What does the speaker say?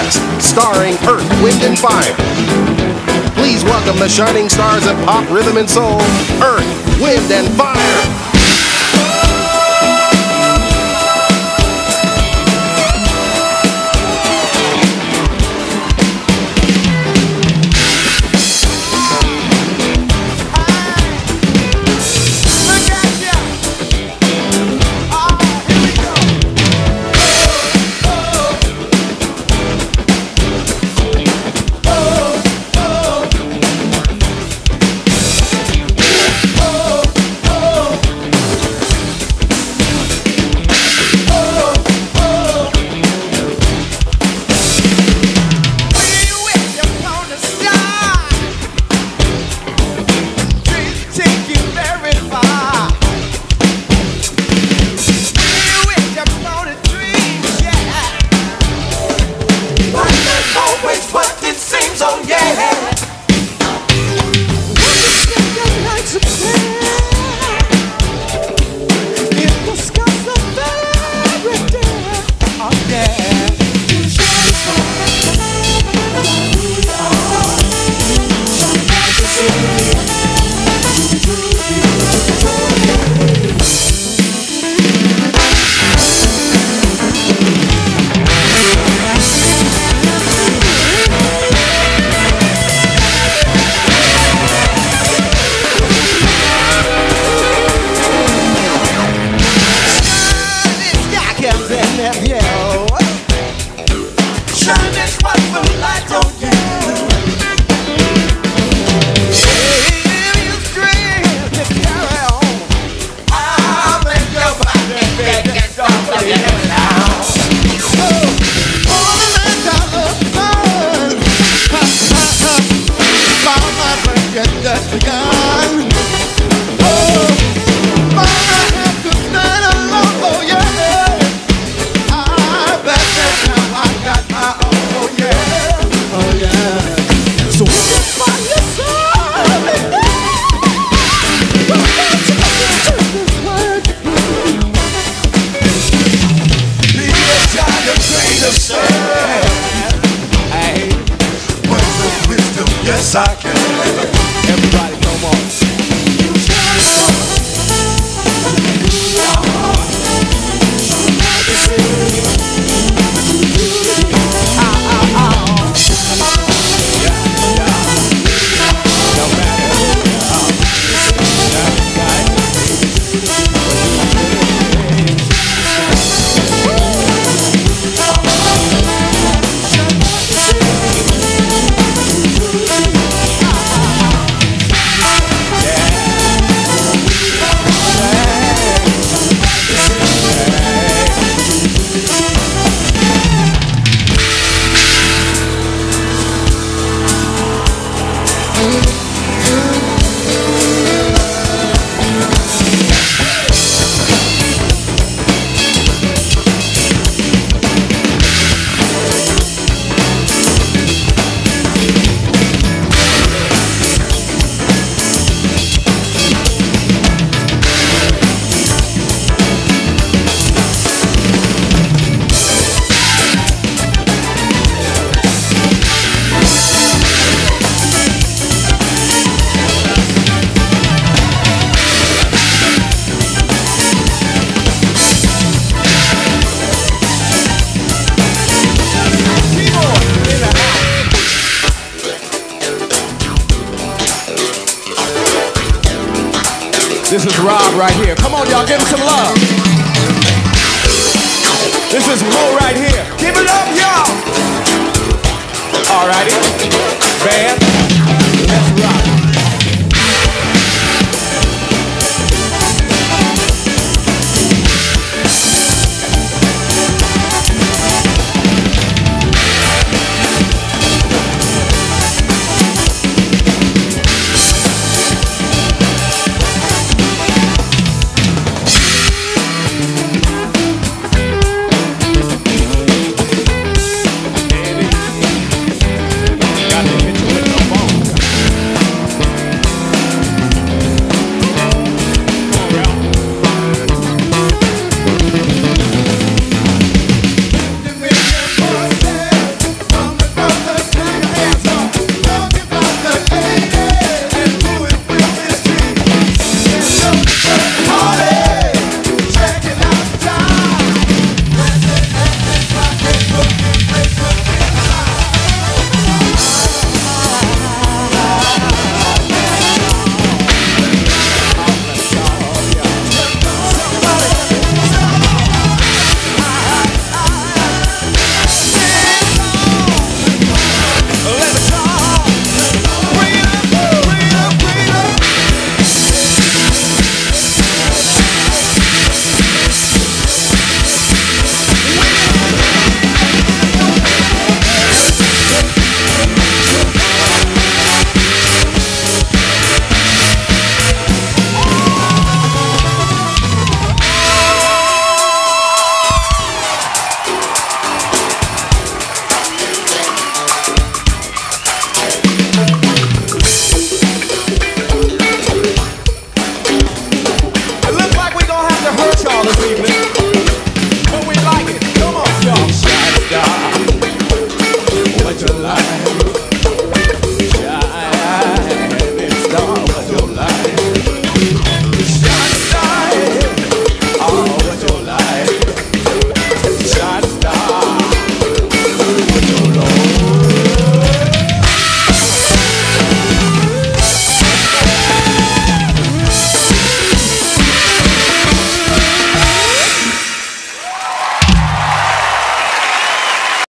West, starring Earth, Wind, and Fire. Please welcome the shining stars of pop, rhythm, and soul, Earth, Wind, and Fire. This yes I can. Everybody come on. This is Rob right here. Come on, y'all, give him some love. This is Mo right here. Give it up, y'all. Alrighty. Band.